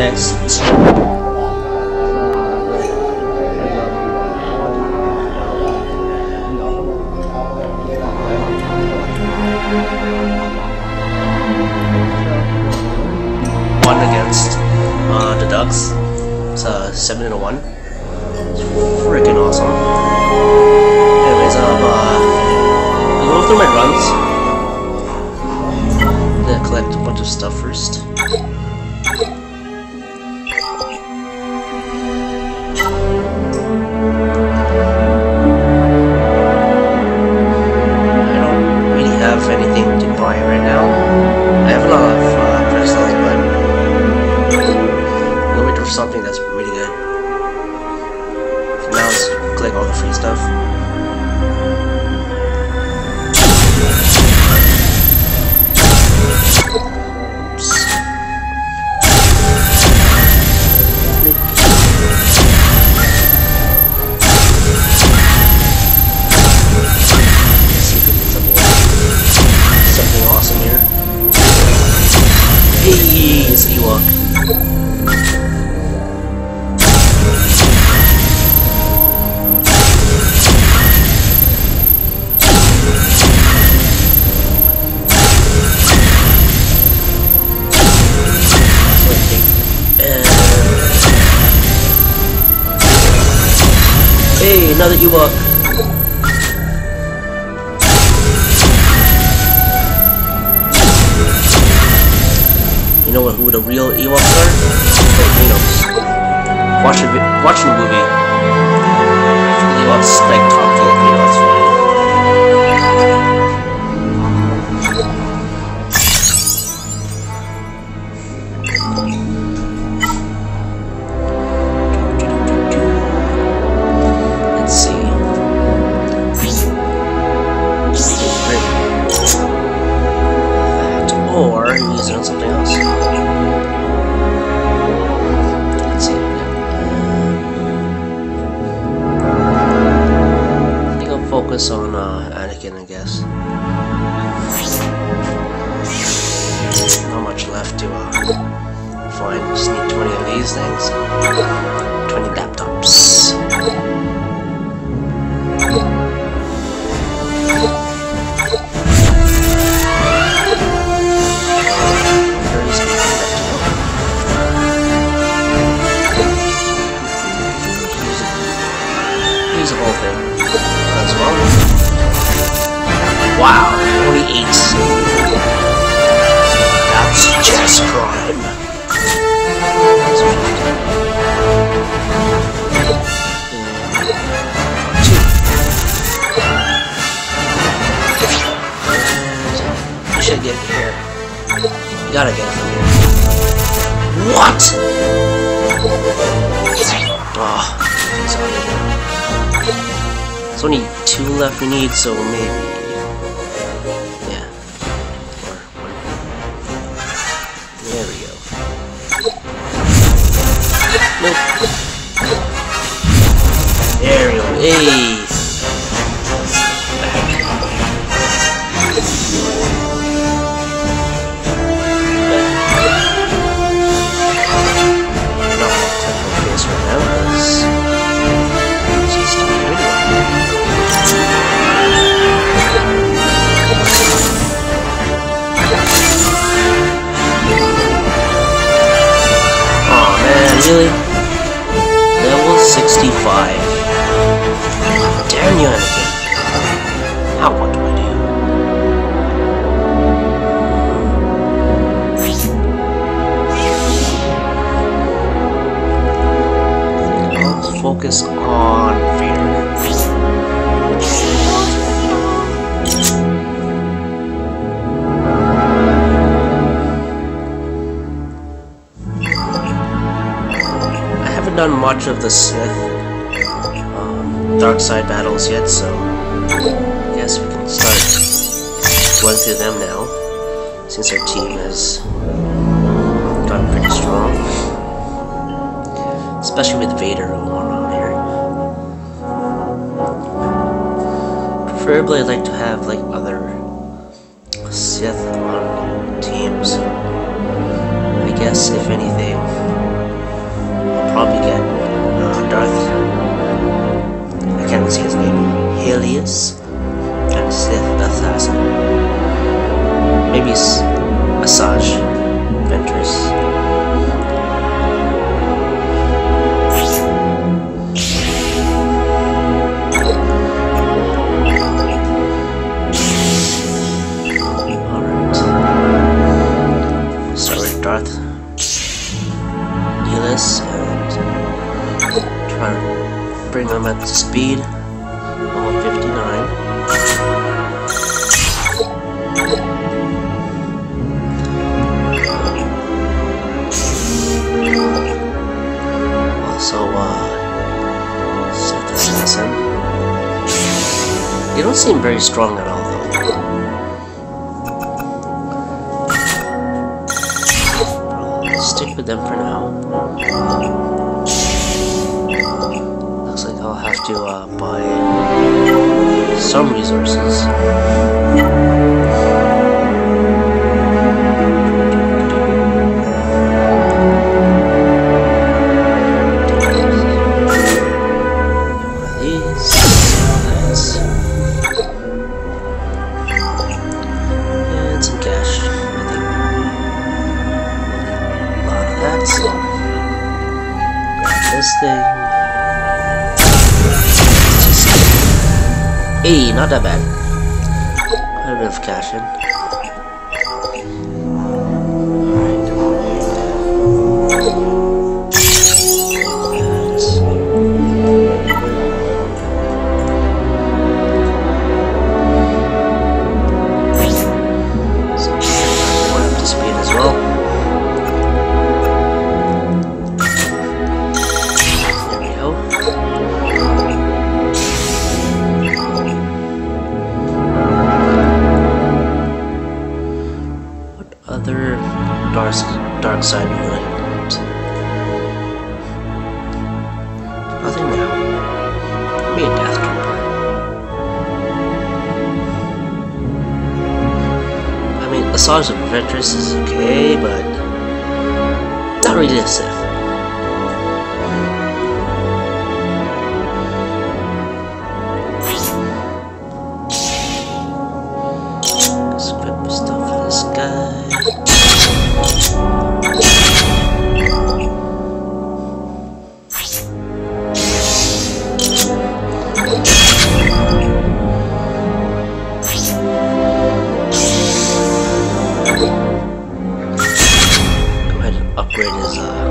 text. One against uh, the Ducks. It's a seven and a one. It's freaking awesome. Anyways, um, uh, I'm going through my runs. Gonna collect a bunch of stuff first. Good. For now, let's collect all the free stuff. Ewok. You know who the real Ewoks are? Filipinos. Watch vi- watch the movie. Ewoks like top Filipino, use on something else. Gotta get it from here. What? Oh, sorry. There's only two left we need, so maybe. Yeah. Damn you, Anakin. Now what do I do? Let's focus on fear. I haven't done much of the Sith um, dark side battles yet, so I guess we can start going through them now, since our team has gotten pretty strong. Especially with Vader going on here. Preferably I'd like to have like other Sith on teams. I guess if anything, I'll probably get uh, Darth S Asajj Ventress. Alright. Start with Darth Julius and try to bring them up to speed. Level 59. Also, uh, Sith Assassin. They don't seem very strong at some resources. Hey, not that bad. A bit of cash in. So, dark side would I want? Nothing now. Maybe a death trooper. I mean, Asajj Ventress is okay, but not really a Sith. Let's stuff for this guy. Ahead